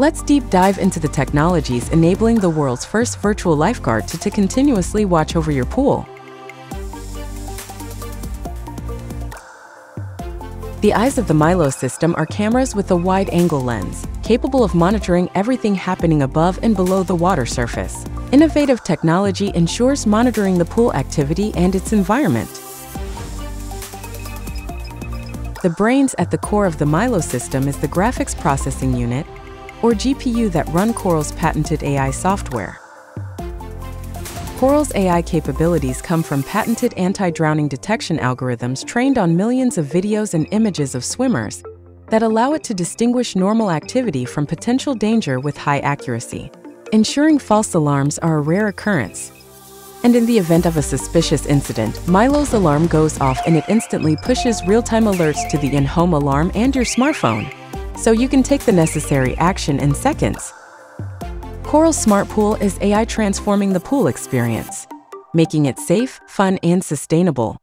Let's deep dive into the technologies enabling the world's first virtual lifeguard to, to continuously watch over your pool. The eyes of the MYLO system are cameras with a wide-angle lens, capable of monitoring everything happening above and below the water surface. Innovative technology ensures monitoring the pool activity and its environment. The brains at the core of the MYLO system is the Graphics Processing Unit, or GPU that run Coral's patented AI software. Coral's AI capabilities come from patented anti-drowning detection algorithms trained on millions of videos and images of swimmers that allow it to distinguish normal activity from potential danger with high accuracy. Ensuring false alarms are a rare occurrence. And in the event of a suspicious incident, MYLO's alarm goes off and it instantly pushes real-time alerts to the in-home alarm and your smartphone, so you can take the necessary action in seconds. Coral Smart Pool is AI transforming the pool experience, making it safe, fun, and sustainable.